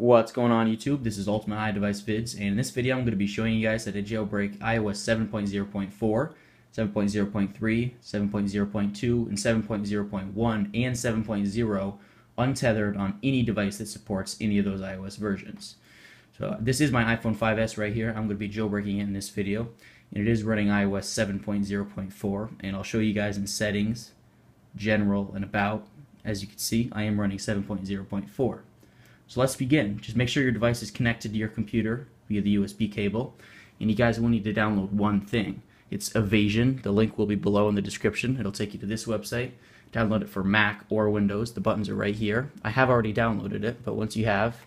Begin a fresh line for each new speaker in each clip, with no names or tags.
What's going on YouTube? This is Ultimate iDevice Vids and in this video I'm going to be showing you guys how to jailbreak iOS 7.0.4, 7.0.3, 7.0.2, and 7.0.1 and 7.0 untethered on any device that supports any of those iOS versions. So this is my iPhone 5s right here. I'm going to be jailbreaking it in this video and it is running iOS 7.0.4 and I'll show you guys in settings, general, and about. As you can see I am running 7.0.4. So let's begin. Just make sure your device is connected to your computer via the USB cable. And you guys will need to download one thing. It's Evasion. The link will be below in the description. It'll take you to this website. Download it for Mac or Windows. The buttons are right here. I have already downloaded it, but once you have,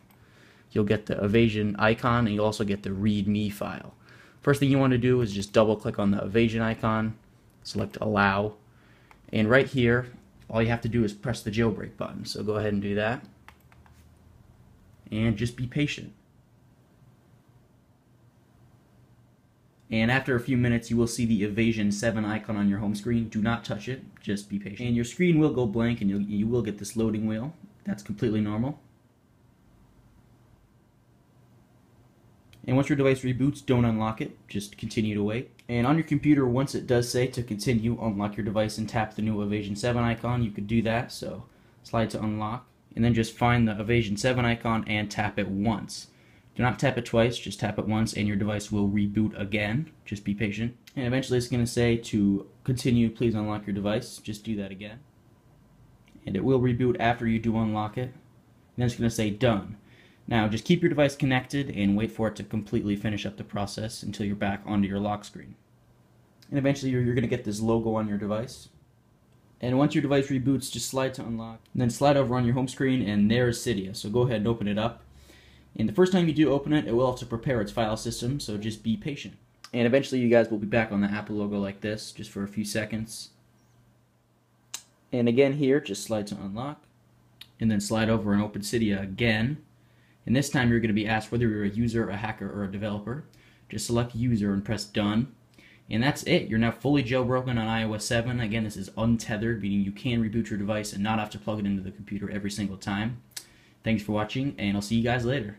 you'll get the Evasion icon and you'll also get the README file. First thing you want to do is just double click on the Evasion icon, select Allow, and right here, all you have to do is press the jailbreak button. So go ahead and do that and just be patient. And after a few minutes, you will see the Evasion 7 icon on your home screen. Do not touch it, just be patient. And your screen will go blank and you'll, you will get this loading wheel. That's completely normal. And once your device reboots, don't unlock it, just continue to wait. And on your computer, once it does say to continue, unlock your device and tap the new Evasion 7 icon, you could do that. So slide to unlock and then just find the Evasion 7 icon and tap it once. Do not tap it twice, just tap it once and your device will reboot again. Just be patient. And eventually it's going to say to continue, please unlock your device. Just do that again. And it will reboot after you do unlock it. And then it's going to say done. Now just keep your device connected and wait for it to completely finish up the process until you're back onto your lock screen. And eventually you're, you're going to get this logo on your device. And once your device reboots, just slide to unlock. And then slide over on your home screen, and there is Cydia. So go ahead and open it up. And the first time you do open it, it will have to prepare its file system, so just be patient. And eventually you guys will be back on the Apple logo like this, just for a few seconds. And again here, just slide to unlock. And then slide over and open Cydia again. And this time you're going to be asked whether you're a user, a hacker, or a developer. Just select user and press done. And that's it. You're now fully jailbroken on iOS 7. Again, this is untethered, meaning you can reboot your device and not have to plug it into the computer every single time. Thanks for watching, and I'll see you guys later.